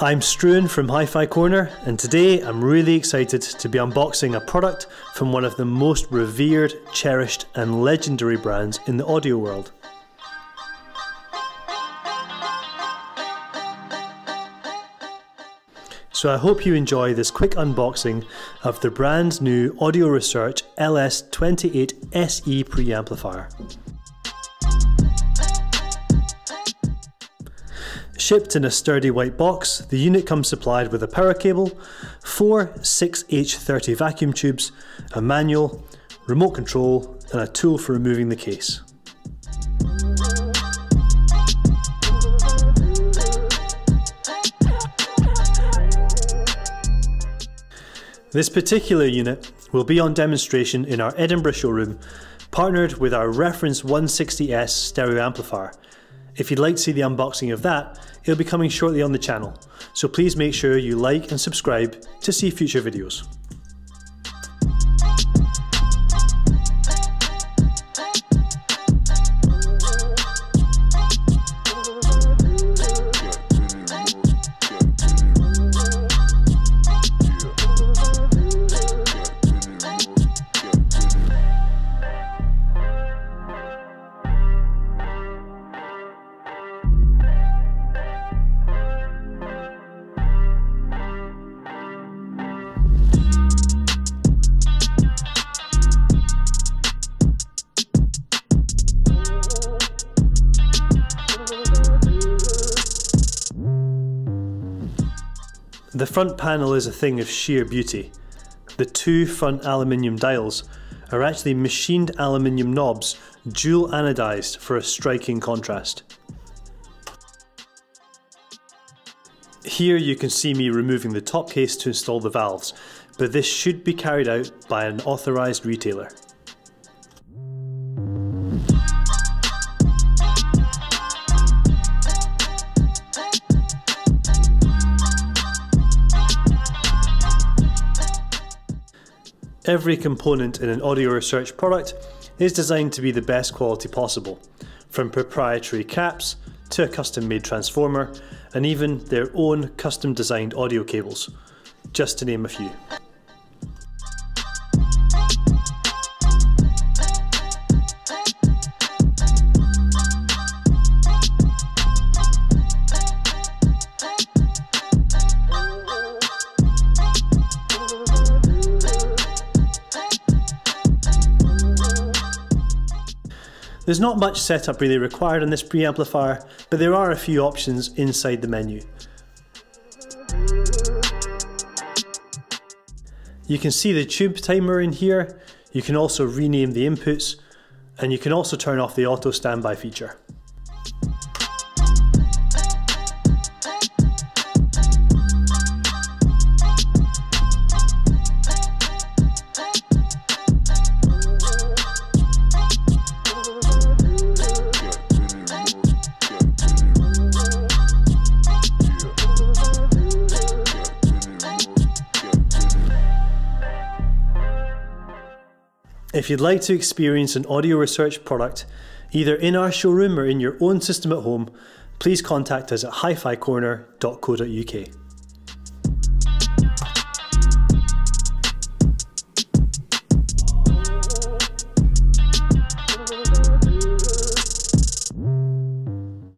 I'm Struan from Hi Fi Corner, and today I'm really excited to be unboxing a product from one of the most revered, cherished, and legendary brands in the audio world. So I hope you enjoy this quick unboxing of the brand new Audio Research LS28 SE preamplifier. Shipped in a sturdy white box, the unit comes supplied with a power cable, four 6H30 vacuum tubes, a manual, remote control, and a tool for removing the case. This particular unit will be on demonstration in our Edinburgh showroom, partnered with our Reference 160S stereo amplifier, if you'd like to see the unboxing of that, it'll be coming shortly on the channel, so please make sure you like and subscribe to see future videos. The front panel is a thing of sheer beauty. The two front aluminium dials are actually machined aluminium knobs, dual anodized for a striking contrast. Here you can see me removing the top case to install the valves, but this should be carried out by an authorised retailer. Every component in an audio research product is designed to be the best quality possible, from proprietary caps to a custom made transformer and even their own custom designed audio cables, just to name a few. There's not much setup really required on this preamplifier, but there are a few options inside the menu. You can see the tube timer in here, you can also rename the inputs, and you can also turn off the auto standby feature. If you'd like to experience an audio research product, either in our showroom or in your own system at home, please contact us at hificorner.co.uk.